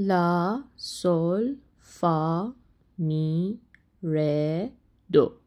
La, Sol, Fa, Mi, Re, Do.